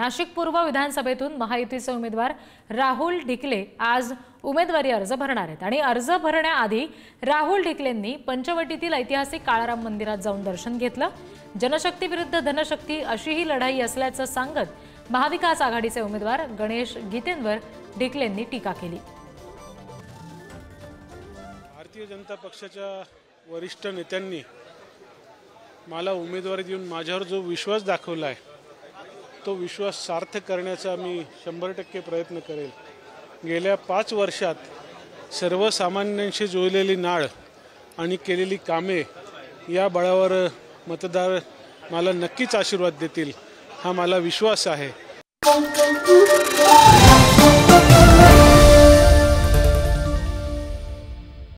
नाशिक पूर्व विधानसभेतून महायुतीचे उमेदवार राहुल ढिकले आज उमेदवारी अर्ज भरणार आहेत. आणि अर्ज भरण्याआधी राहुल ढिकलेंनी पंचवटीतील ऐतिहासिक काळाराम मंदिरात जाऊन दर्शन घेतलं. जनशक्ती विरुद्ध धनशक्ती अशी ही लढाई असल्याचं सांगत महाविकास आघाडीचे उमेदवार गणेश गीतेंवर ढिकलेंनी टीका केली. भारतीय जनता पक्षाच्या वरिष्ठ नेत्यांनी मला उमेदवारी देऊन माझ्यावर जो विश्वास दाखवला आहे तो विश्वास सार्थ करण्याचा मी शंभर टक्के प्रयत्न करेल. गेल्या पाच वर्षात सर्वसामान्यांशी जुळलेली नाळ आणि केलेली कामे या बळावर मतदार मला नक्कीच आशीर्वाद देतील हा मला विश्वास आहे.